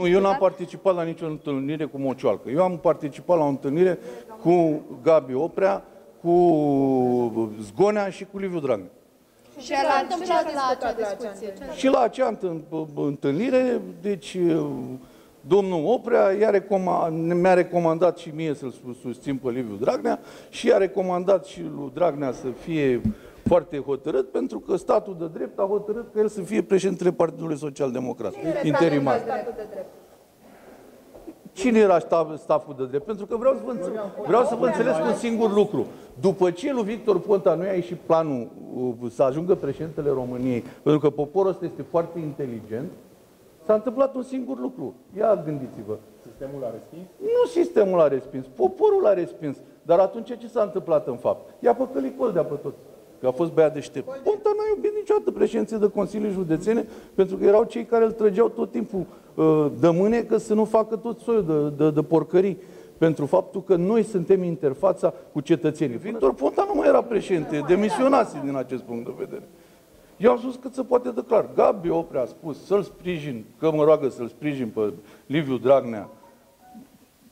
Nu, eu n-am participat la nicio întâlnire cu Mocioalcă. Eu am participat la o întâlnire cu Gabi Oprea, cu Zgonea și cu Liviu Dragnea. Și ce s-a întâmplat la acea discuție? Și la acea întâ- întâlnire, deci domnul Oprea i-a recoma- mi-a recomandat și mie să-l sus- susțin pe Liviu Dragnea și i-a recomandat și lui Dragnea să fie foarte hotărât, pentru că statul de drept a hotărât că el să fie președintele Partidului Social Democrat, interimar. Statul de drept. Cine era staf, staful de drept? Pentru că vreau să vă, înțe- vreau să vă înțeles un singur lucru. După ce lui Victor Ponta nu i-a ieșit planul uh, să ajungă președintele României, pentru că poporul ăsta este foarte inteligent, s-a întâmplat un singur lucru. Ia gândiți-vă. Sistemul a respins? Nu sistemul a respins, poporul a respins. Dar atunci ce s-a întâmplat în fapt? I-a păcălit de pe toți. Că a fost băiat deștept. Ponta n-a iubit niciodată președinții de Consilii Județene, pentru că erau cei care îl trăgeau tot timpul uh, de mânecă să nu facă tot soiul de, de, de porcării pentru faptul că noi suntem interfața cu cetățenii. Victor Ponta nu mai era președinte, demisionase din acest punct de vedere. Eu am spus cât se poate de clar. Gabi Oprea a spus să-l sprijin, că mă roagă să-l sprijin pe Liviu Dragnea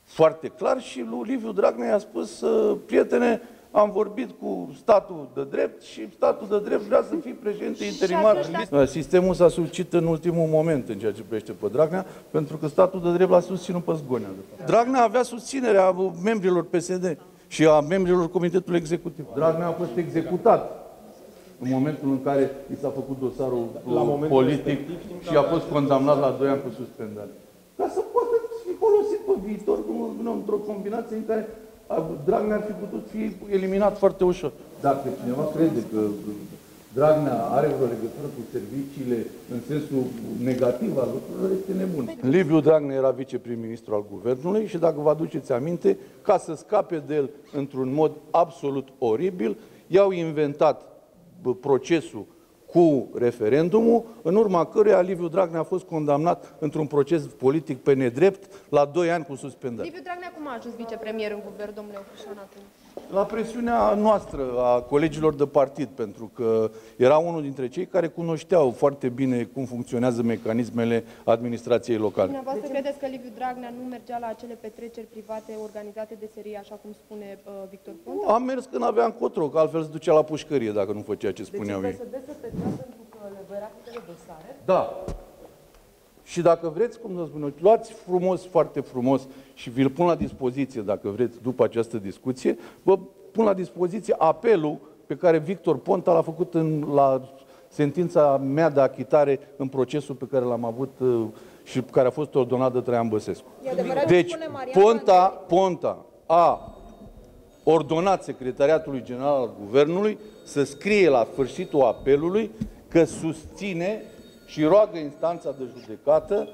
foarte clar și lui Liviu Dragnea i-a spus, "Uh, prietene, am vorbit cu statul de drept și statul de drept vrea să fie președinte interimar. Uh, Sistemul s-a suscit în ultimul moment în ceea ce privește pe Dragnea, pentru că statul de drept l-a susținut pe Zgonea. de fapt. Dragnea avea susținerea membrilor PSD și a membrilor Comitetului Executiv. Dragnea a fost executat în momentul în care i s-a făcut dosarul La momentul politic respectiv știm că și a fost condamnat la 2 ani cu suspendare. Ca să poată fi folosit pe viitor cum- nu, într-o combinație în care a, Dragnea ar fi putut fi eliminat foarte ușor. Dacă cineva crede că Dragnea are vreo legătură cu serviciile în sensul negativ al lucrurilor, este nebun. Liviu Dragnea era viceprim-ministru al guvernului și dacă vă aduceți aminte, ca să scape de el într-un mod absolut oribil, i-au inventat bă, procesul cu referendumul, în urma căruia Liviu Dragnea a fost condamnat într-un proces politic pe nedrept la 2 ani cu suspendare. Liviu Dragnea cum a ajuns vicepremier în guvern, domnule Ocușan, atunci? La presiunea noastră, a colegilor de partid, pentru că era unul dintre cei care cunoșteau foarte bine cum funcționează mecanismele administrației locale. Dumneavoastră credeți că Liviu Dragnea nu mergea la acele petreceri private organizate de serie, așa cum spune uh, Victor Ponta? Am mers când avea încotro, că altfel se ducea la pușcărie dacă nu făcea ce spuneau ei. PSD se tăcea pentru că le vărea câteva dosare. Da. Și dacă vreți, cum să spun eu, luați frumos, foarte frumos și vi-l pun la dispoziție, dacă vreți, după această discuție, vă pun la dispoziție apelul pe care Victor Ponta l-a făcut în, la sentința mea de achitare în procesul pe care l-am avut uh, și care a fost ordonat de Traian Băsescu. E adevărat ce Deci, spune Marian Ponta, Ponta a ordonat Secretariatului General al Guvernului să scrie la sfârșitul apelului că susține și roagă instanța de judecată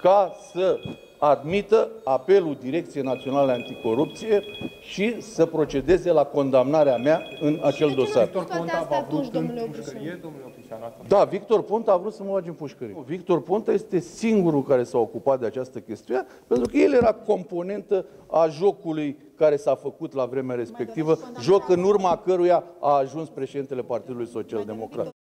ca să admită apelul Direcției Naționale Anticorupție și să procedeze la condamnarea mea în acel dosar. Victor toate astea atunci, domnule Ocușan? pușcărie, domnule Ofișan, asta. Da, Victor Ponta a vrut să mă bage în pușcărie. Victor Ponta este singurul care s-a ocupat de această chestiune, pentru că el era componentă a jocului care s-a făcut la vremea respectivă, joc în urma căruia a ajuns președintele Partidului Social Democrat.